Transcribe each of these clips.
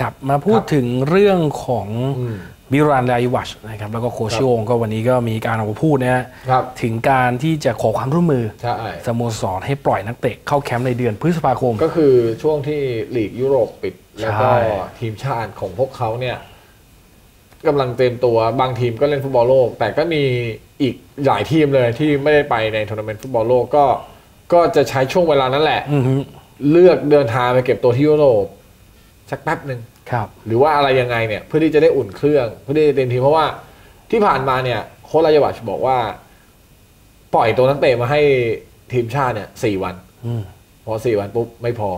ครับมาพูดถึงเรื่องของอืมมิโลวาน ราเยวัชนะครับแล้วก็โค้ชโย่งก็วันนี้ก็มีการออกมาพูดนะฮะครับถึงการที่จะขอความร่วมมือใช่สโมสรให้ปล่อยนักเตะเข้าแคมป์ในเดือนพฤษภาคม ก็คือช่วงที่ลีกยุโรปปิด แล้วก็ใช่ทีมชาติของพวกเขาเนี่ยกำลังเตรียมตัวบางทีมก็เล่นฟุตบอลโลก แต่ก็มีอีกหลายทีมเลยที่ไม่ได้ไปในทัวร์นาเมนต์ฟุตบอลโลกก็ก็จะใช้ช่วงเวลานั้นแหละอือฮึเลือกเดินทางไปเก็บตัวที่ยุโรป สักแป๊บหนึ่งครับหรือว่าอะไรยังไงเนี่ยเพื่อที่จะได้อุ่นเครื่องเพื่อที่จะเต็มทีมเพราะว่าที่ผ่านมาเนี่ยโค้ชราเยวัชบอกว่า ปล่อยตัวนักเตะมาให้ทีมชาติเนี่ยสี่วันอืมพอสี่วันปุ๊บไม่พอ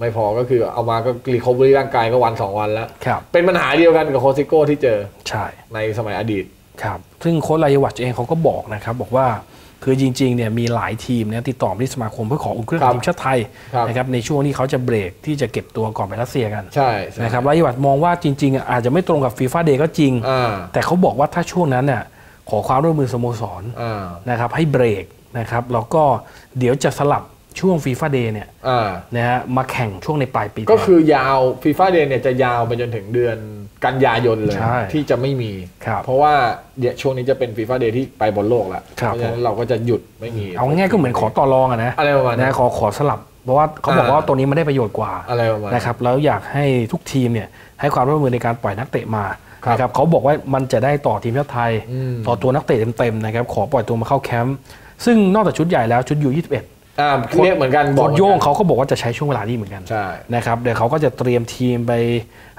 ไม่พอก็คือเอามาก็ recovery ร่างกายก็วันสองวันแล้วครับเป็นปัญหาเดียวกันกับโค้ชซิโก้ที่เจอใช่ในสมัยอดีตครับ ซึ่งโค้ชราเยวัชเองเขาก็บอกนะครับ บอกว่า คือจริงๆเนี่ยมีหลายทีมเนี่ยติดต่อมาที่สมาคมเพื่อขออุ่นเครื่องครับทีมชาติไทยครับนะครับในช่วงที่เขาจะเบรกที่จะเก็บตัวก่อนไปรัสเซียกันใช่ใช่นะครับราเยวัชมองว่าจริงๆอะอาจจะไม่ตรงกับ FIFA Day ก็จริงอ่าแต่เขาบอกว่าถ้าช่วงนั้นเนี่ยขอความร่วมมือสโมสรอ่านะครับให้เบรกนะครับแล้วก็เดี๋ยวจะสลับ ช่วง FIFA Day เนี่ยอ่านะฮะมาแข่งช่วงในปลายปี ก็แทนคือยาวฟีฟ่าเดย์เนี่ยจะยาวไปจนถึงเดือนกันยายนเลยใช่ที่จะไม่มีครับเพราะว่าเดี๋ยวช่วงนี้จะเป็น FIFA Day ที่ไปบอลโลกแล้วครับเพราะฉะนั้นเราก็จะหยุดไม่มี เอาง่ายๆก็เหมือนขอต่อรองอะนะอะไรประมาณนั้นนะขอขอสลับเพราะว่าเขาบอกอ่าว่าตัวนี้มันได้ประโยชน์กว่าอะไรประมาณนะครับแล้วอยากให้ทุกทีมเนี่ยให้ความร่วมมือในการปล่อยนักเตะมาครับนะครับเขาบอกว่ามันจะได้ต่อทีมชาติไทยอืมต่อตัวนักเตะเต็มๆนะครับขอปล่อยตัวมาเข้าแคมป์ซึ่งนอกจากชุดใหญ่แล้วชุด U21 อ่าเรียกเหมือนกันโค้ชโย่งหมือนกันเขาก็บอกว่าจะใช้ช่วงเวลานี้เหมือนกันใช่นะครับเดี๋ยวเขาก็จะเตรียมทีมไป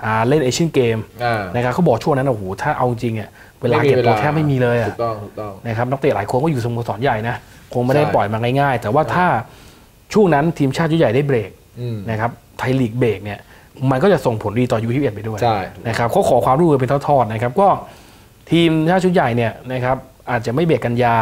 อ่าเล่นเอเชียนเกมอ่านะครับเขาบอกช่วงนั้นโอ้โหถ้าเอาจริงอะเวลาไม่มีเก็บตัวเวลาแทบไม่มีเลยถูอะกต้องถูกต้องนะครับนักเตะหลายคนก็อยู่สโมสรใหญ่นะคงไม่ได้ใช่ปล่อยมาง่ายๆ แต่ว่าถ้าช่วงนั้นทีมชาติชุดใหญ่ได้เบรกอืมนะครับไทยลีกเบรกเนี่ยมันก็จะส่งผลดีต่อยูทีเไปด้วยใช่นะครับเขาขอความร่วมมือเป็นทอดๆนะครับก็ทีมชาติชุดใหญ่เนี่ยนะครับอาจจะไม่เบรกกันยา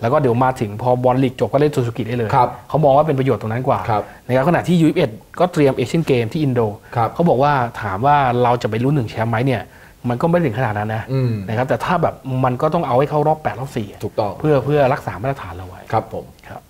แล้วก็เดี๋ยวมาถึงพอบอลลีกจบก็เล่นซูซูกิได้เลยครับเขามองว่าเป็นประโยชน์ตรงนั้นกว่าครับนะครับขณะที่ยูเอก็เตรียมเอเชียนเกมที่อินโดครับเขาบอกว่าถามว่าเราจะไปลุ้นหนึ่งแชมป์ไหมเนี่ยมันก็ไม่ถึงขนาดนั้นนะอืมนะครับแต่ถ้าแบบมันก็ต้องเอาให้เข้ารอบ8รอบ4ถูกต้องเพื่อเพื่อรักษามาตรฐานเราไว้ครับผมครับ